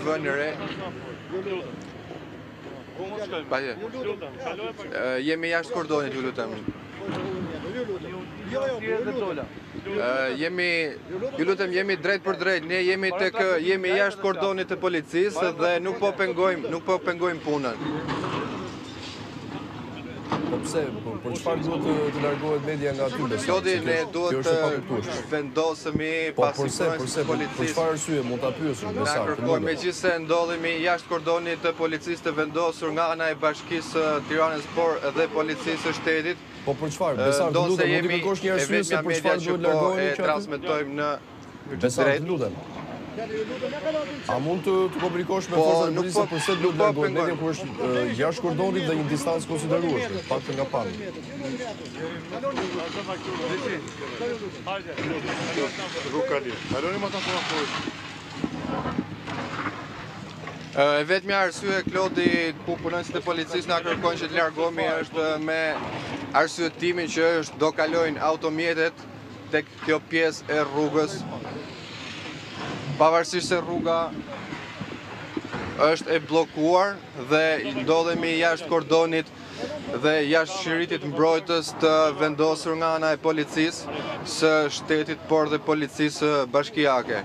Vënë re. Pa je. Jemi jashtë kordonit, ju lutem. Ju lutem. Jo, jo, ju lutem. Jemi, ju lutem, jemi drejt për drejt. Ne jemi te kë, jemi jashtë kordonit të policisë dhe nuk po pengojmë, nuk po pengojmë punën. Po pse, po, po çfarë duhet të, të largohet media nga aty Besar? Klodi ne duhet të vendosemi po, pas përse, përse, policisë. Për çfarë arsye mund ta pyesim në sa? Kërkojnë megjithëse ndodhemi jashtë kordonit të policisë të vendosur nga ana e bashkisë së Tiranës, por edhe policisë së shtetit. Po për çfarë? Besar, do të mund të kërkosh një arsye se për çfarë duhet po largohemi këtu? Transmetojmë në Besar, të lutem. A mund të të komunikosh me po, forcat e policisë përse duhet të largohet media kur është jashtë kordonit dhe një distancë konsiderueshme, pak nga pak. E vetëmja arsye, Klodi, ku punonjësit e policisë na kërkojnë që të largomi, është me arsyetimin që është do kalojnë automjetet, Tek kjo pjesë e rrugës, pavarësisht se rruga është e bllokuar dhe ndodhemi jashtë kordonit dhe jashtë shiritit mbrojtës të vendosur nga ana e policisë së shtetit, por dhe policisë bashkiake.